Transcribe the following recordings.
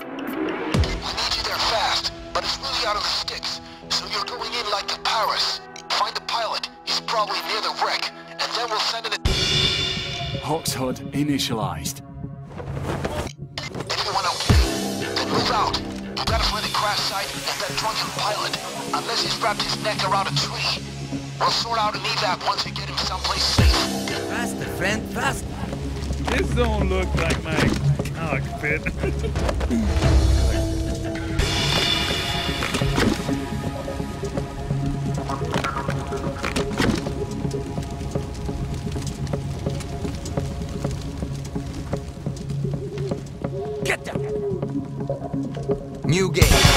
We need you there fast, but it's really out of the sticks. So you're going in like the Paris. Find the pilot. He's probably near the wreck. And then we'll send it... Hox HUD initialized. Everyone okay? Then move out. You gotta find the crash site and that drunken pilot. Unless he's wrapped his neck around a tree. We'll sort out an evac once we get him someplace safe. Faster, friend, faster. This don't look like my cockpit. Get down. New game.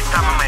Gemeinsamen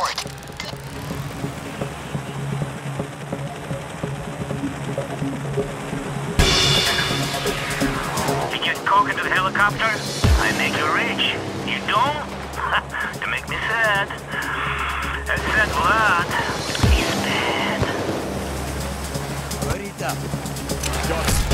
for it. You get coke into the helicopter, I make you rich. You don't? to make me sad. And sad blood is bad. Ahorita. Another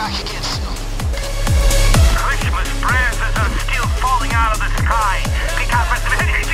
back again soon. Christmas branches are still falling out of the sky. Pick up as many